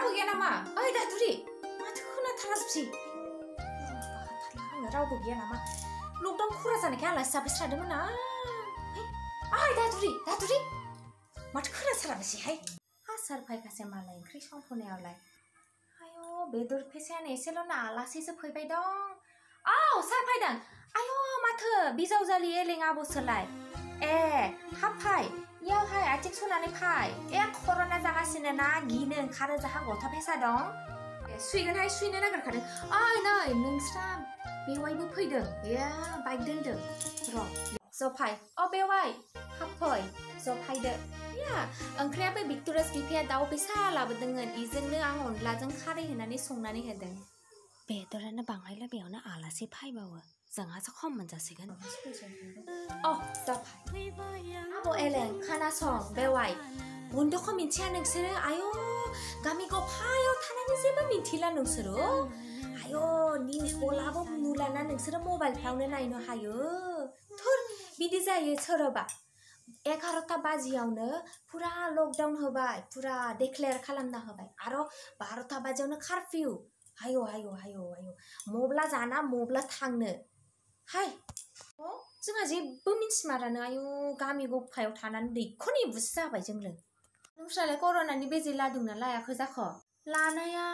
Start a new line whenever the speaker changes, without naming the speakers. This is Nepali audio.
रावबो गैया नामा ओइ दादुरि माथो खोनाथारासै आङो रावबो गैया नामा लकडाउन खरा जानायखाय आलासि जाफैस्रादोंमोन ना ओइ दादुरि दादुरि माथो खोनाथारासैहाय हासार फायखासे मालाय ओंख्रि संफुनायावलाय आयौ बेदर फैसायानो एसेल' ना आलासिसो फैबाय दं औ सार फैदों आयौ माथो बिजावजालि एलें आब'सोलाय ए हाब 여하에 아직 손 안에 파이 에 코로나 장하시는 나 기는 가르자 하고 탑 회사동 수익은 할 수 있는 나가 가르 아이 너이 능스람 배와이브 페이든 야 바이크 든든 그럼 저 파이 어 배와이 합퍼이 저 파이든 야 엉크리야 배 빅토리아스 비피야 다오 비사 라버등은 이젠는 안 온라정 카레 해나니 송나니 해든 배도라는 방아이라 배우는 알아시 파이바워 정하서 컴만 자식은 어 저파이 सुइगोनहाय सुइनो नागिरखादों ओइ नै नोंस्रा बेवाइबो फैदों ए बाइक दोनदों र' जफाय अ बेवाइ हाब फै जफायदो या ओंख्रियाबो भिक्ट'रियास बिफाया दाउ फिसा लाबोदोंमोन इजोंनो आं अनलाजों खारै होनानै संनानै होदों बेदरानो बाङायला बेयावनो आलासि फायबावो जोंहासो खम मोनजासिगोन अ जाफाय आब' एलें खोनासं बेवाइ बन्द'खौ मिन्थिया नोंसोरो आयौ गामि गफायाव थानानै जेबो मिन्थिला नोंसोरो आयौ निउस गलाबो नुलाना नोंसोरो मबाइलफ्रावनो नायनो हायो थुर बिदि जायो सोरबा एगार'था बाजियावनो फुरा लकडाउन होबाय फुरा डिक्लेयार खालामना होबाय आरो बार'था बाजियावनो कारफिउ हायो हायो हायो हायो मब्ला जाना मब्ला थांनो हाय अ जोंहा जेबो मिन्थिमारानो आयु गामि गफायाव थानानै दैखरनि बुसो जाबाय जोंनो नोंस्रालाय बेजे लादोंना लायाखै जाखो लानाया